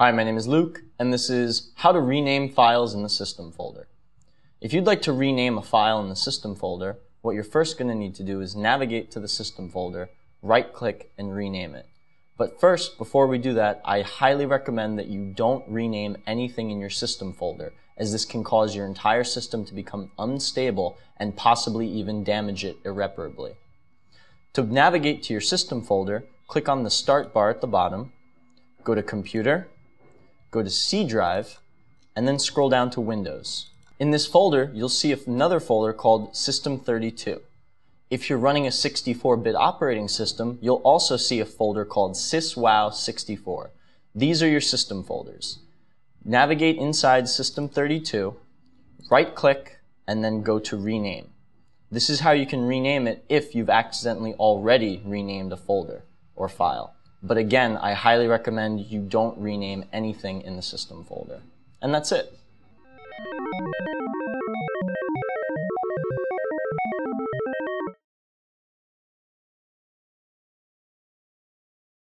Hi, my name is Luke, and this is how to rename files in the system folder. If you'd like to rename a file in the system folder, what you're first going to need to do is navigate to the system folder, right-click, and rename it. But first, before we do that, I highly recommend that you don't rename anything in your system folder, as this can cause your entire system to become unstable and possibly even damage it irreparably. To navigate to your system folder, click on the Start bar at the bottom, go to Computer, go to C drive, and then scroll down to Windows. In this folder, you'll see another folder called System32. If you're running a 64-bit operating system, you'll also see a folder called syswow64. These are your system folders. Navigate inside System32, right-click, and then go to Rename. This is how you can rename it if you've accidentally already renamed a folder or file. But again, I highly recommend you don't rename anything in the system folder. And that's it.